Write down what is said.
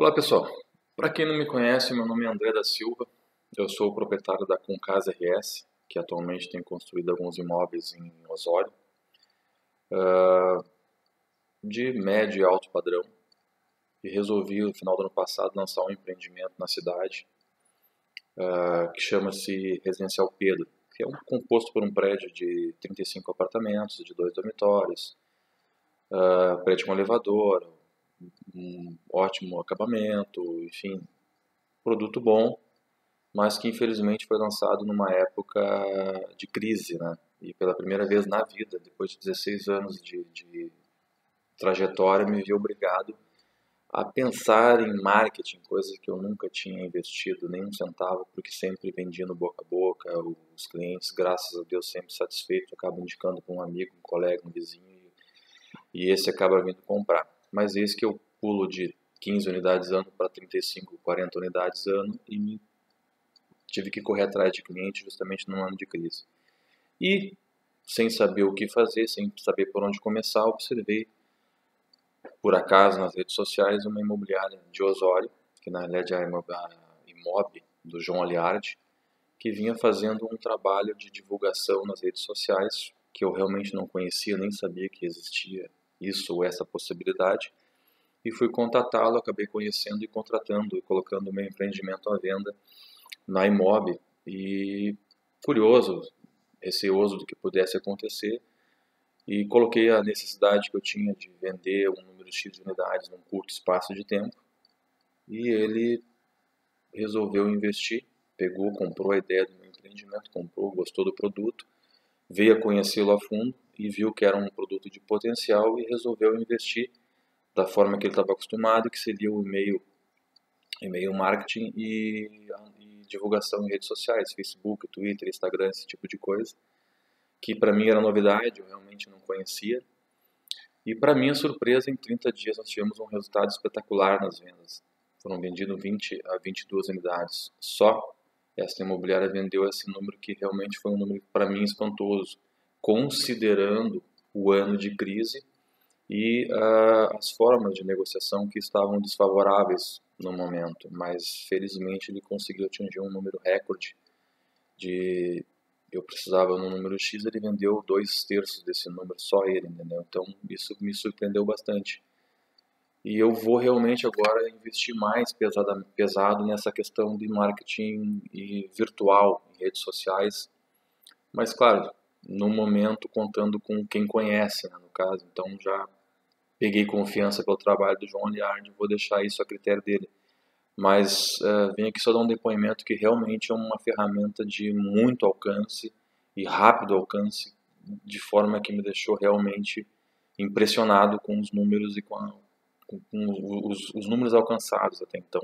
Olá pessoal, para quem não me conhece, meu nome é André da Silva, eu sou o proprietário da Concasa RS, que atualmente tem construído alguns imóveis em Osório, uh, de médio e alto padrão, e resolvi no final do ano passado lançar um empreendimento na cidade uh, que chama-se Residencial Pedro, que é um, composto por um prédio de 35 apartamentos, de dois dormitórios, uh, prédio com elevador, um ótimo acabamento, enfim, produto bom, mas que infelizmente foi lançado numa época de crise, né? E pela primeira vez na vida, depois de 16 anos de, de trajetória, me vi obrigado a pensar em marketing, coisas que eu nunca tinha investido nem um centavo, porque sempre vendia no boca a boca, os clientes, graças a Deus, sempre satisfeitos, acabam indicando para um amigo, um colega, um vizinho, e esse acaba vindo comprar mas eis que eu pulo de 15 unidades ano para 35, 40 unidades ano e tive que correr atrás de cliente justamente num ano de crise. E, sem saber o que fazer, sem saber por onde começar, observei, por acaso, nas redes sociais, uma imobiliária de Osório, que na realidade é a Imob, do João Aliardi, que vinha fazendo um trabalho de divulgação nas redes sociais, que eu realmente não conhecia, nem sabia que existia isso ou essa possibilidade e fui contatá-lo, acabei conhecendo e contratando e colocando meu empreendimento à venda na Imob e curioso, receoso do que pudesse acontecer e coloquei a necessidade que eu tinha de vender um número X de unidades num curto espaço de tempo e ele resolveu investir, pegou, comprou a ideia do meu empreendimento, comprou, gostou do produto, veio a conhecê-lo a fundo e viu que era um produto de potencial e resolveu investir da forma que ele estava acostumado, que seria o e-mail, e-mail marketing e, e divulgação em redes sociais, Facebook, Twitter, Instagram, esse tipo de coisa, que para mim era novidade, eu realmente não conhecia. E para minha surpresa, em 30 dias nós tivemos um resultado espetacular nas vendas. Foram vendidas 20 a 22 unidades. Só essa imobiliária vendeu esse número que realmente foi um número para mim espantoso considerando o ano de crise e uh, as formas de negociação que estavam desfavoráveis no momento, mas felizmente ele conseguiu atingir um número recorde de eu precisava no número X, ele vendeu dois terços desse número, só ele, entendeu? Então isso me surpreendeu bastante. E eu vou realmente agora investir mais pesado, pesado nessa questão de marketing e virtual, em redes sociais. Mas claro, no momento contando com quem conhece, né, no caso. Então já peguei confiança pelo trabalho do João Liard, vou deixar isso a critério dele. Mas uh, venho aqui só dar um depoimento que realmente é uma ferramenta de muito alcance e rápido alcance, de forma que me deixou realmente impressionado com os números e com, a, com, com os, os números alcançados até então.